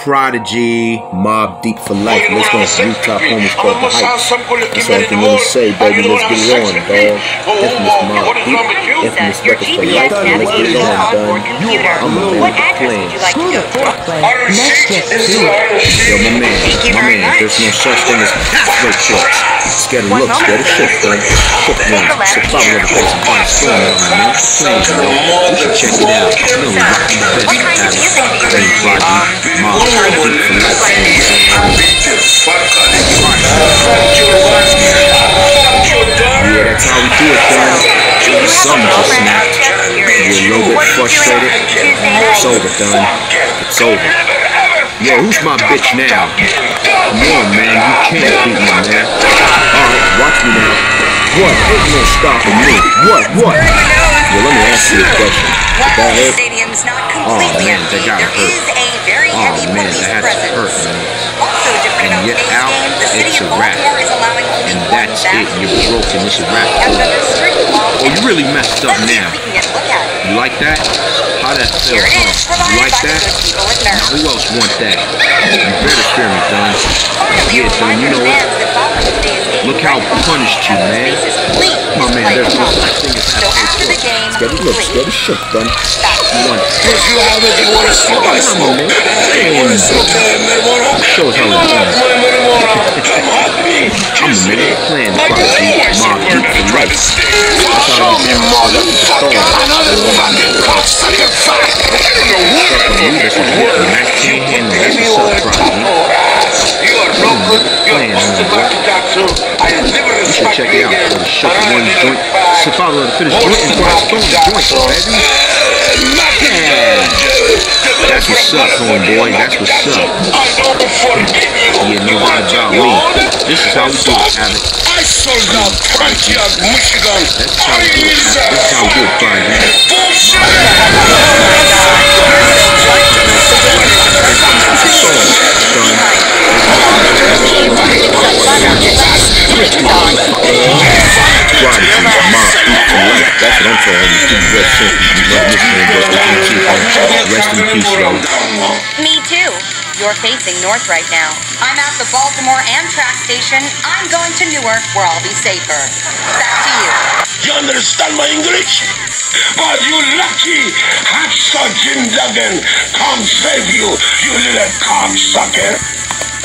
Prodigy, Mobb Deep for life. Let's go. Rooftop homies called the hype. That's all I can really say, baby. Let's get it on, dog. Infamous Mobb Deep, infamous Your records for GPS life. Let's get it on, on done. I'm a What man address would you like to go to? Next Yo, my man, my man, there's no such thing as halfway trucks. Scared of One looks, moment, scared of shit, please. though. Shook Take a one. left So probably here. the place and find storm on me, man. Please, you know, you should check it out. You know, we rockin' the best that's how we do it, dog. Something just snapped. You're a little bit frustrated. It's over, done. It's over. Yo, who's my bitch now? Come on, man. You can't beat me, man. Alright, watch me now. What? Ain't no stopping me. What? What? Well, let me ask you a question. Did that hurt? Oh, man, that gotta hurt. Oh, man, that has to hurt, man. And you're out, game, the city it's a wrap. Baltimore is allowing only And that's it. You're broken. It's a wrap. Kept under strict law. Oh, you really messed up now. if we can get a look at it. You like that? How that feel, Here it is, huh? You like that? good people at Now, who else want that? You better fear me, Don. Yeah, a son, you know what? demands that following today's game, Look how punished you, man. spaces My man, play there's no from. such thing as So halfway after the through. game, Scared of looks, please. scared of shook, Don. You want If you have it, you want to smoke, I smoke. man. You want to smoke that marijuana? Show us how You it's done. my marijuana. I'm happy. I'm the man playing the Prodigy, Mobb Deep for life. Show me, motherfucker. Another fucking cocksucker fat. I don't know what Stuff on you, that's what happened. Max can't handle it. That's what's up, Prodigy. You are no good. You are busted back to that too. I never You should respect check you it out. again. For the shook But I one need joint. it out of the finish joint and grind stone joint, baby. That's what's up, homeboy. That's what's up. I don't forgive you. Yeah, no doubt about me. This is how we do it, Havoc. I sold out Pontiac, Michigan. That's how we do it. This is how we do it, Prodigy. Bullshit. Prodigy, Mobb Deep for life. That's what I'm telling you. Keep it real simple. You love Michigan, but Rest in peace, yo. Me too. You're facing north right now. I'm at the Baltimore Amtrak station. I'm going to Newark where I'll be safer. Back to you. You understand my English? But you lucky Hacksaw Jim Duggan come save you, you little cocksucker.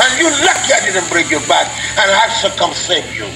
And you lucky I didn't bring you back and Hacksaw come save you.